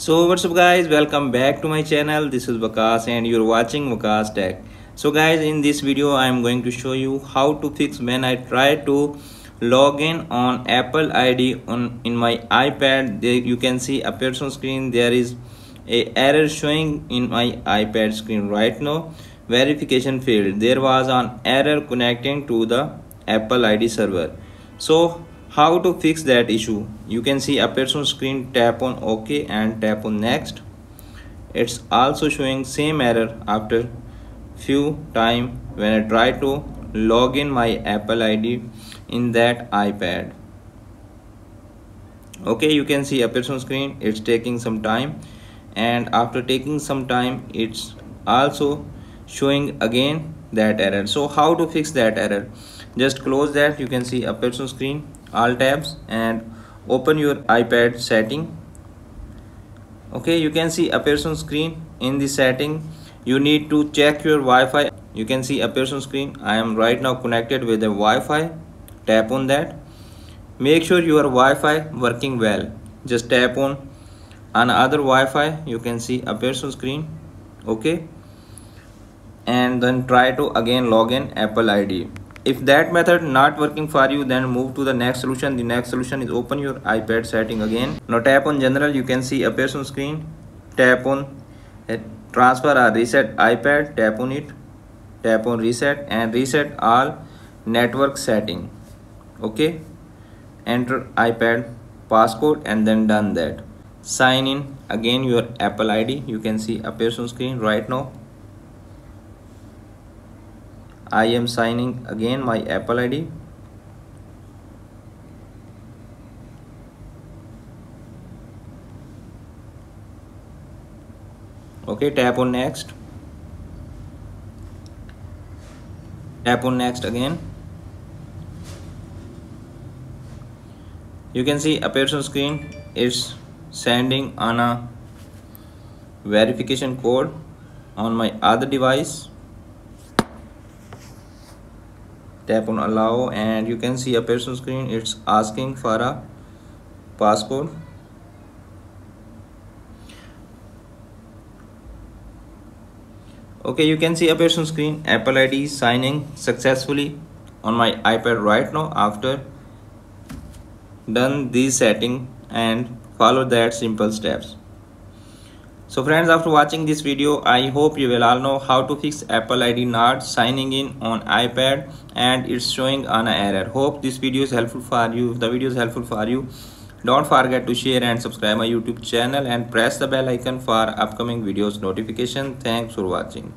so what's up guys? Welcome back to my channel. This is Waqas and you're watching Waqas Tech. So guys in this video I'm going to show you how to fix when I try to log in on Apple ID on in my iPad. There you can see appears on screen. There is a error showing in my iPad screen right now. Verification failed. There was an error connecting to the Apple ID server. So how to fix that issue? You can see appears on screen tap on ok and tap on next. It's also showing same error after few time when i try to log in my apple id in that ipad. Okay you can see appears on screen. It's taking some time. And after taking some time it's also showing again that error. So how to fix that error? Just close that. You can see appears on screen all tabs and open your iPad setting. Okay you can see appears on screen. In the setting you need to check your Wi-Fi. You can see appears on screen. I am right now connected with the Wi-Fi. Tap on that. Make sure your Wi-Fi working well. Just tap on another Wi-Fi. You can see appears on screen. Okay. And then try to again log in Apple ID if that method not working for you then move to the next solution. The next solution is open your ipad setting again. Now tap on general. You can see appears on screen. Tap on transfer or reset ipad. Tap on it. Tap on reset and reset all network setting. Okay? Enter ipad passcode and then done that. Sign in. Again your apple id you can see appears on screen right now I am signing again my Apple ID okay tap on next. Tap on next again. You can see appears on screen it's sending on a verification code on my other device tap on allow and you can see a person screen. It's asking for a passcode okay you can see a person screen. Apple id signing successfully on my ipad right now after done these setting and follow that simple steps so friends after watching this video i hope you will all know how to fix apple id not signing in on ipad and it's showing an error. Hope this video is helpful for you. If the video is helpful for you. Don't forget to share and subscribe my youtube channel and press the bell icon for upcoming videos notification. Thanks for watching